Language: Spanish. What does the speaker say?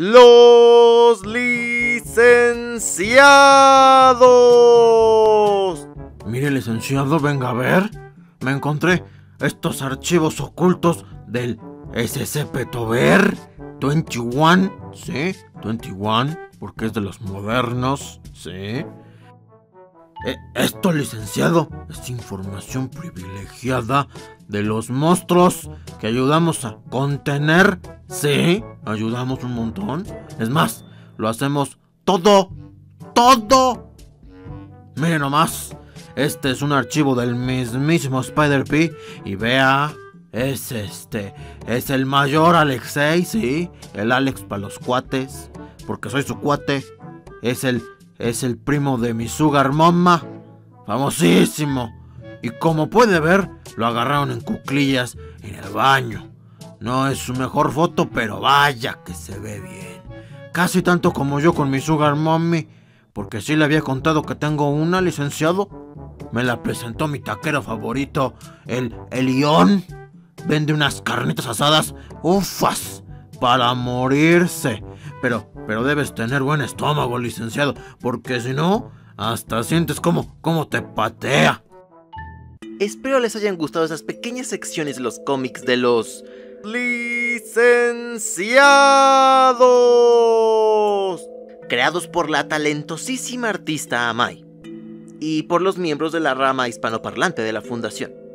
Los licenciados. Mire, licenciado, venga a ver. Me encontré estos archivos ocultos del SCP Tober 21, ¿sí? 21, porque es de los modernos, ¿sí? Eh, esto, licenciado, es información privilegiada de los monstruos que ayudamos a contener. Sí, ayudamos un montón. Es más, lo hacemos todo, todo. Miren nomás, este es un archivo del mismísimo Spider-P y vea, es este, es el mayor Alexei, sí, el Alex para los cuates, porque soy su cuate. Es el es el primo de mi Sugar Mama. Famosísimo. Y como puede ver, lo agarraron en cuclillas en el baño. No es su mejor foto, pero vaya que se ve bien. Casi tanto como yo con mi Sugar Mommy. Porque sí le había contado que tengo una, licenciado. Me la presentó mi taquero favorito, el Elión. Vende unas carnitas asadas, ufas, para morirse. Pero, pero debes tener buen estómago, licenciado, porque si no, hasta sientes como, como te patea. Espero les hayan gustado esas pequeñas secciones de los cómics de los licenciados, creados por la talentosísima artista Amai y por los miembros de la rama hispanoparlante de la fundación.